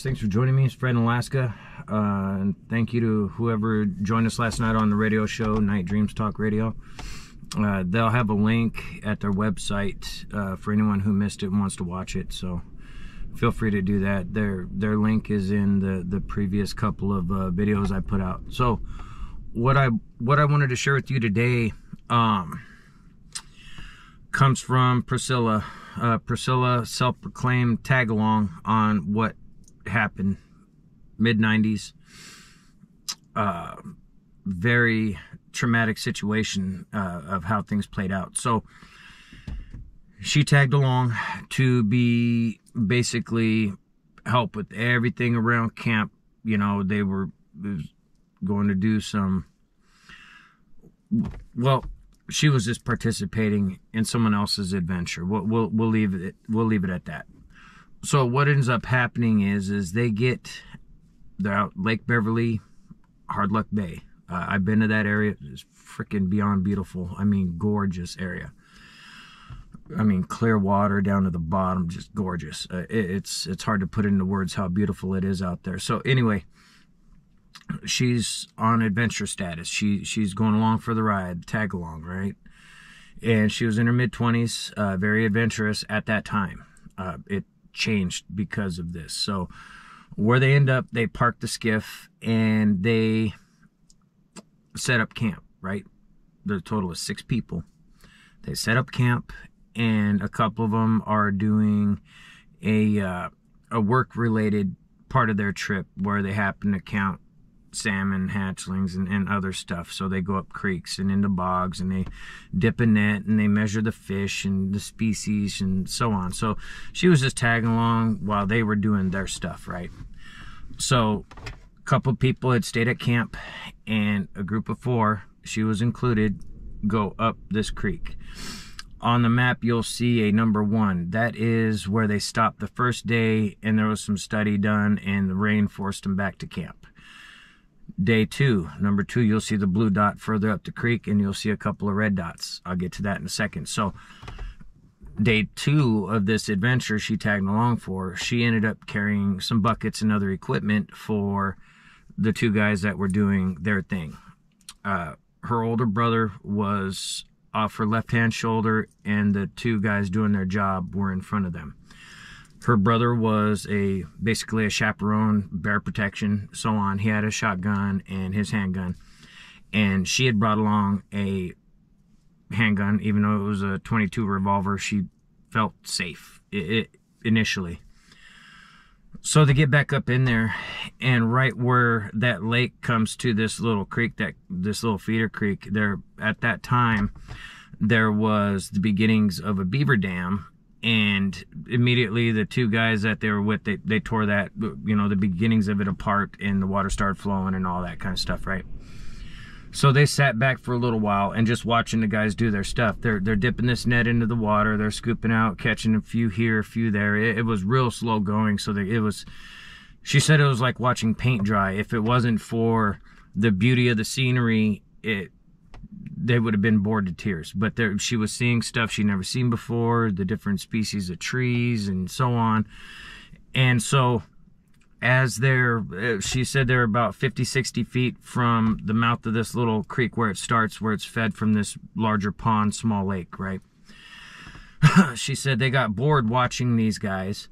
guys. Thanks for joining me. It's Fred in Alaska. Uh, and thank you to whoever joined us last night on the radio show, Night Dreams Talk Radio. Uh, they'll have a link at their website uh, for anyone who missed it and wants to watch it. So feel free to do that. Their their link is in the the previous couple of uh, videos I put out. So what I what I wanted to share with you today um, comes from Priscilla. Uh, Priscilla self-proclaimed tag along on what happened mid 90s. Uh, very traumatic situation uh, of how things played out. So she tagged along to be basically help with everything around camp. You know, they were going to do some. Well, she was just participating in someone else's adventure. We'll, we'll we'll leave it we'll leave it at that. So what ends up happening is is they get they're out Lake Beverly, Hard Luck Bay. Uh, I've been to that area. It's freaking beyond beautiful. I mean, gorgeous area. I mean, clear water down to the bottom, just gorgeous. Uh, it, it's it's hard to put into words how beautiful it is out there. So anyway, she's on adventure status. She she's going along for the ride, tag along, right? And she was in her mid twenties, uh, very adventurous at that time. Uh, it changed because of this. So where they end up, they park the skiff and they set up camp. Right, the total is six people. They set up camp and a couple of them are doing a uh, a work related part of their trip where they happen to count salmon hatchlings and, and other stuff. So they go up creeks and into bogs and they dip a net and they measure the fish and the species and so on. So she was just tagging along while they were doing their stuff right? So a couple people had stayed at camp and a group of four she was included go up this creek. On the map you'll see a number one. That is where they stopped the first day and there was some study done and the rain forced them back to camp day two. Number two you'll see the blue dot further up the creek and you'll see a couple of red dots. I'll get to that in a second. So day two of this adventure she tagged along for she ended up carrying some buckets and other equipment for the two guys that were doing their thing. Uh, her older brother was off her left hand shoulder, and the two guys doing their job were in front of them. Her brother was a basically a chaperone, bear protection, so on. He had a shotgun and his handgun, and she had brought along a handgun, even though it was a 22 revolver. She felt safe it, it, initially. So they get back up in there, and right where that lake comes to this little creek, that this little feeder creek, there at that time, there was the beginnings of a beaver dam, and immediately the two guys that they were with, they, they tore that, you know, the beginnings of it apart, and the water started flowing and all that kind of stuff, right? So they sat back for a little while and just watching the guys do their stuff. They're they're dipping this net into the water. They're scooping out, catching a few here, a few there. It, it was real slow going. So they, it was. She said it was like watching paint dry. If it wasn't for the beauty of the scenery, it they would have been bored to tears. But there, she was seeing stuff she'd never seen before, the different species of trees and so on. And so as they're, uh, she said they're about 50, 60 feet from the mouth of this little creek where it starts, where it's fed from this larger pond, small lake, right? she said they got bored watching these guys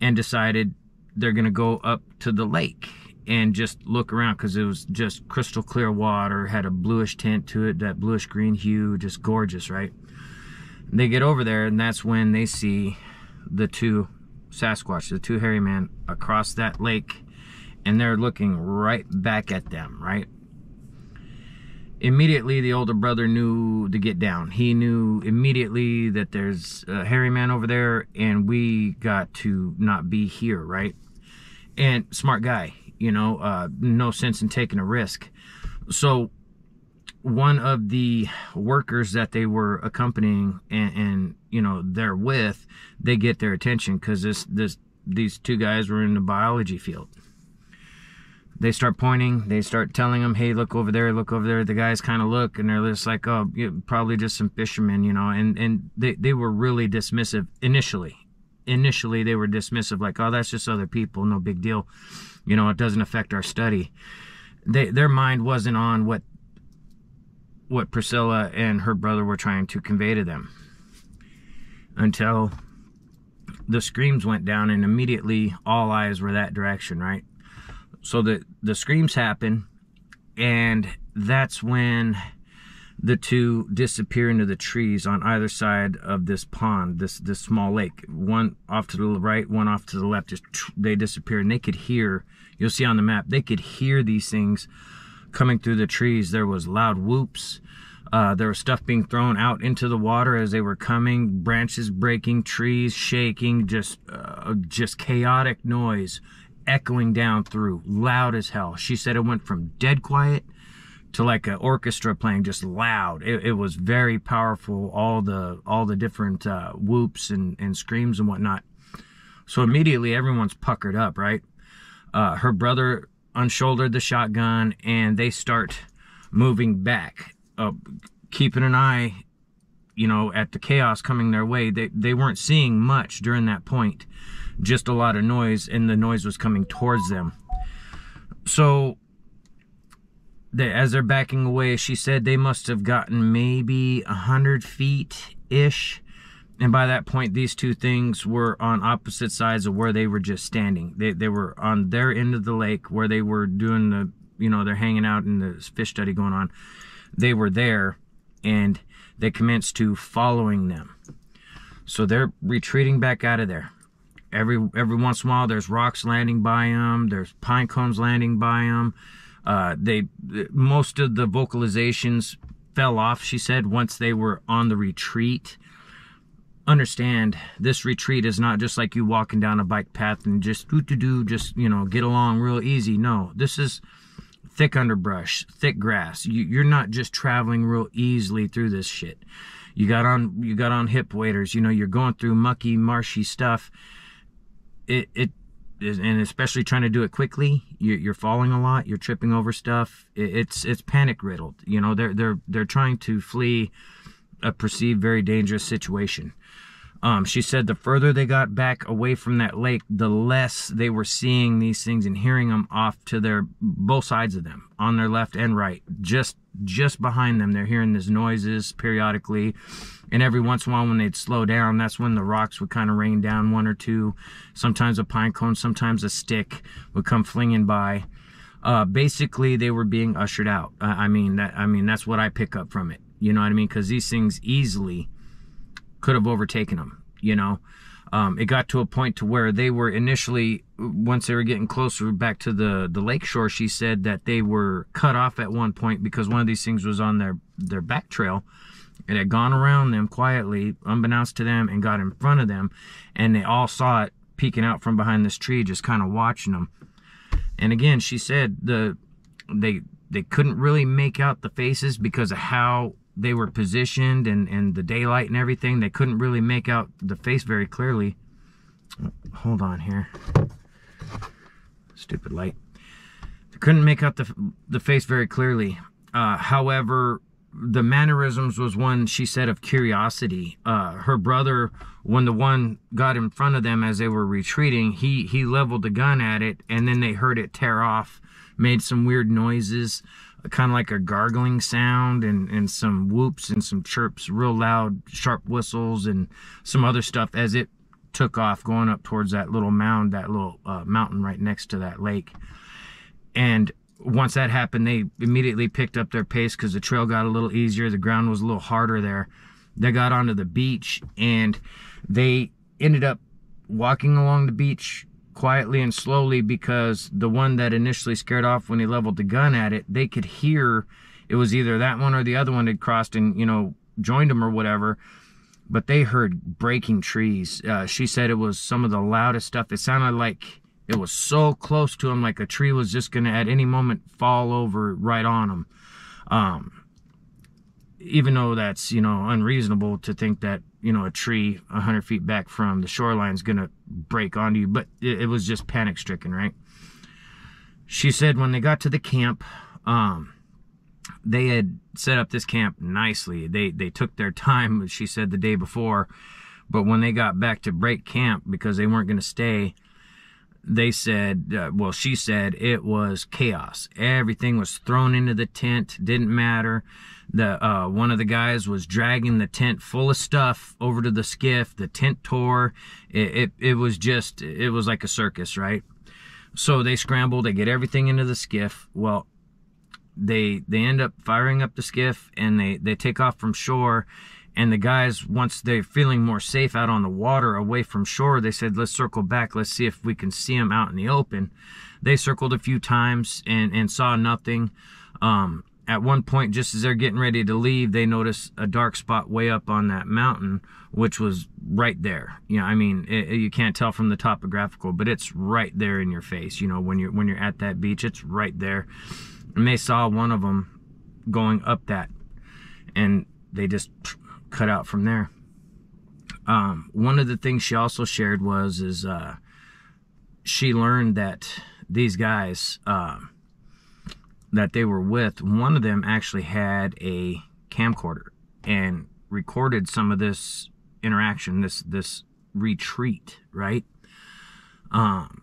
and decided they're going to go up to the lake and just look around because it was just crystal clear water, had a bluish tint to it, that bluish green hue, just gorgeous, right? They get over there, and that's when they see the two Sasquatch, the two hairy men, across that lake, and they're looking right back at them, right? Immediately, the older brother knew to get down. He knew immediately that there's a hairy man over there, and we got to not be here, right? And smart guy, you know, uh, no sense in taking a risk. So one of the workers that they were accompanying and, and you know they're with they get their attention because this this these two guys were in the biology field they start pointing they start telling them hey look over there look over there the guys kind of look and they're just like oh probably just some fishermen you know and and they, they were really dismissive initially initially they were dismissive, like, oh, that's just other people, no big deal. You know, it doesn't affect our study. They, their mind wasn't on what what Priscilla and her brother were trying to convey to them until the screams went down and immediately all eyes were that direction, right? So the the screams happen and that's when the two disappear into the trees on either side of this pond, this this small lake. One off to the right, one off to the left. Just they disappear, and they could hear. You'll see on the map. They could hear these things coming through the trees. There was loud whoops. Uh, there was stuff being thrown out into the water as they were coming. Branches breaking, trees shaking, just uh, just chaotic noise echoing down through, loud as hell. She said it went from dead quiet to like an orchestra playing just loud. It, it, was very powerful. All the all the different uh, whoops and, and screams and whatnot. So immediately everyone's puckered up, right? Uh, her brother unshouldered the shotgun and they start moving back, uh, keeping an eye, you know, at the chaos coming their way. They they weren't seeing much during that point, just a lot of noise, and the noise was coming towards them. So they, as they're backing away, she said they must have gotten maybe a hundred feet ish. And by that point, these two things were on opposite sides of where they were just standing. They, they were on their end of the lake where they were doing the, you know, they're hanging out and the fish study going on. They were there and they commenced to following them. So they're retreating back out of there. Every every once in a while, there's rocks landing by them. There's pine cones landing by them. Uh, they most of the vocalizations fell off. She said once they were on the retreat. Understand this retreat is not just like you walking down a bike path and just do do do just you know get along real easy. No, this is thick underbrush, thick grass. You, you're not just traveling real easily through this shit. You got on you got on hip waders. You know you're going through mucky, marshy stuff. It it and especially trying to do it quickly, you're falling a lot, you're tripping over stuff. It's it's panic riddled. You know, they're they're they're trying to flee a perceived very dangerous situation. Um, she said the further they got back away from that lake, the less they were seeing these things and hearing them off to their both sides of them, on their left and right. Just just behind them, they're hearing these noises periodically and every once in a while, when they'd slow down, that's when the rocks would kind of rain down one or two. Sometimes a pine cone, sometimes a stick would come flinging by. Uh, basically, they were being ushered out. I mean, that I mean that's what I pick up from it. You know what I mean? Because these things easily could have overtaken them. You know, um, it got to a point to where they were initially, once they were getting closer back to the the lake shore, she said that they were cut off at one point because one of these things was on their their back trail it had gone around them quietly, unbeknownst to them, and got in front of them. And they all saw it peeking out from behind this tree, just kind of watching them. And again, she said the they they couldn't really make out the faces because of how they were positioned and, and the daylight and everything. They couldn't really make out the face very clearly. Hold on here. Stupid light. They couldn't make out the, the face very clearly. Uh, however, the mannerisms was one she said of curiosity. Uh, her brother, when the one got in front of them as they were retreating, he he leveled the gun at it, and then they heard it tear off, made some weird noises, kind of like a gargling sound, and and some whoops and some chirps, real loud, sharp whistles, and some other stuff as it took off going up towards that little mound, that little uh, mountain right next to that lake, and once that happened, they immediately picked up their pace because the trail got a little easier. The ground was a little harder there. They got onto the beach and they ended up walking along the beach quietly and slowly because the one that initially scared off when he leveled the gun at it, they could hear it was either that one or the other one had crossed and, you know, joined them or whatever. But they heard breaking trees. Uh, she said it was some of the loudest stuff. It sounded like it was so close to him, like a tree was just going to at any moment fall over right on him. Um, even though that's, you know, unreasonable to think that, you know, a tree 100 feet back from the shoreline is going to break onto you, but it, it was just panic stricken, right? She said when they got to the camp, um, they had set up this camp nicely. They they took their time, she said the day before, But when they got back to break camp because they weren't going to stay, they said, uh, well, she said it was chaos. Everything was thrown into the tent, didn't matter. The uh, one of the guys was dragging the tent full of stuff over to the skiff. The tent tore. It, it, it was just it was like a circus, right? So they scramble. They get everything into the skiff. Well, they they end up firing up the skiff and they they take off from shore and the guys once they're feeling more safe out on the water away from shore they said let's circle back. Let's see if we can see them out in the open. They circled a few times and and saw nothing. Um, at one point just as they're getting ready to leave they notice a dark spot way up on that mountain which was right there. You know i mean it, you can't tell from the topographical but it's right there in your face you know when you're when you're at that beach it's right there. And they saw one of them going up that and they just cut out from there. Um, one of the things she also shared was is uh, she learned that these guys uh, that they were with one of them actually had a camcorder and recorded some of this interaction this this retreat right? Um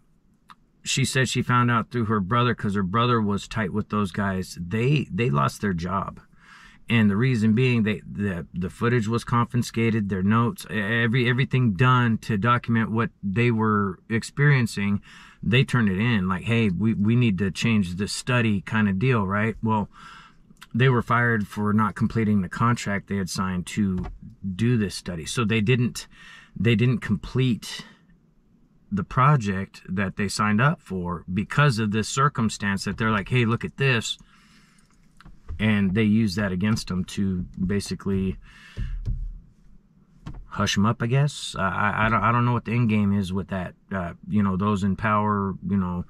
she said she found out through her brother because her brother was tight with those guys. They they lost their job, and the reason being they the the footage was confiscated, their notes, every everything done to document what they were experiencing. They turned it in like, hey, we we need to change the study kind of deal, right? Well, they were fired for not completing the contract they had signed to do this study, so they didn't they didn't complete the project that they signed up for because of this circumstance that they're like, hey, look at this. And they use that against them to basically hush them up, I guess. I, I, don't, I don't know what the end game is with that. Uh, you know, those in power, you know,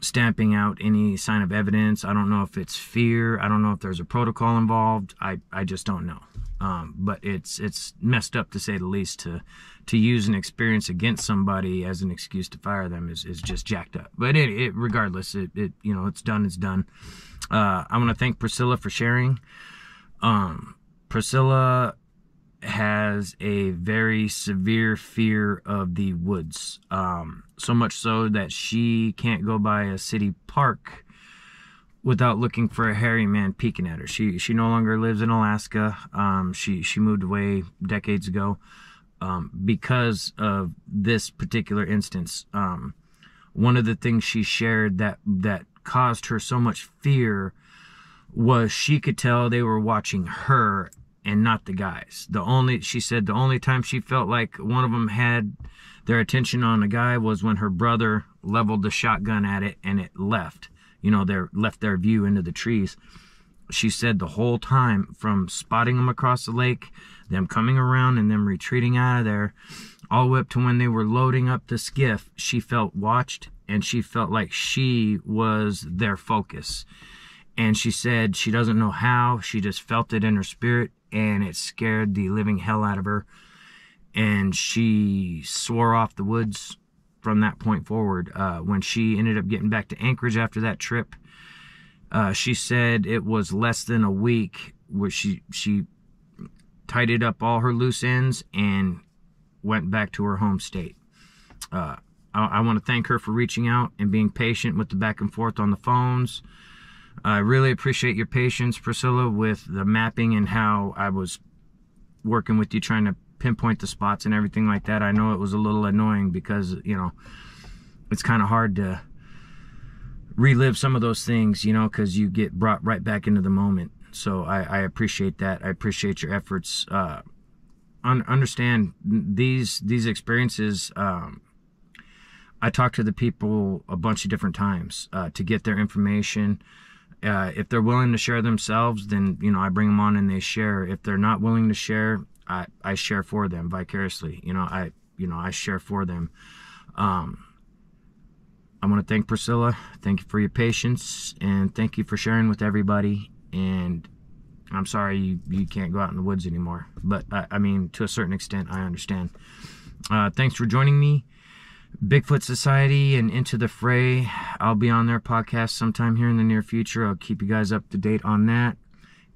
stamping out any sign of evidence. I don't know if it's fear. I don't know if there's a protocol involved. I, I just don't know. Um, but it's it's messed up to say the least to to use an experience against somebody as an excuse to fire them is, is just jacked up. But it, it regardless, it, it you know it's done. It's done. Uh, I want to thank Priscilla for sharing. Um, Priscilla has a very severe fear of the woods. Um, so much so that she can't go by a city park without looking for a hairy man peeking at her. She she no longer lives in Alaska. Um, she she moved away decades ago um, because of this particular instance. Um, one of the things she shared that that caused her so much fear was she could tell they were watching her and not the guys. The only she said the only time she felt like one of them had their attention on a guy was when her brother leveled the shotgun at it and it left you know, they left their view into the trees. She said the whole time from spotting them across the lake, them coming around and them retreating out of there, all the way up to when they were loading up the skiff, she felt watched and she felt like she was their focus. And she said she doesn't know how, she just felt it in her spirit and it scared the living hell out of her. And she swore off the woods from that point forward. Uh, when she ended up getting back to Anchorage after that trip, uh, she said it was less than a week where she she tidied up all her loose ends and went back to her home state. Uh, I, I want to thank her for reaching out and being patient with the back and forth on the phones. I really appreciate your patience, Priscilla, with the mapping and how I was working with you trying to pinpoint the spots and everything like that. I know it was a little annoying because, you know, it's kind of hard to relive some of those things, you know, because you get brought right back into the moment. So I, I appreciate that. I appreciate your efforts. Uh, un- understand these these experiences. Um, I talk to the people a bunch of different times uh, to get their information. Uh, if they're willing to share themselves, then you know I bring them on and they share. If they're not willing to share, I, I share for them vicariously. You know, I you know I share for them. Um, I want to thank Priscilla. Thank you for your patience and thank you for sharing with everybody. And I'm sorry you, you can't go out in the woods anymore. But I, I mean, to a certain extent, I understand. Uh, thanks for joining me. Bigfoot Society and Into the Fray. I'll be on their podcast sometime here in the near future. I'll keep you guys up to date on that.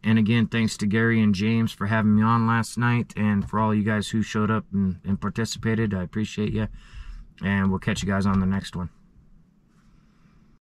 And again, thanks to Gary and James for having me on last night and for all you guys who showed up and, and participated. I appreciate you. And we'll catch you guys on the next one.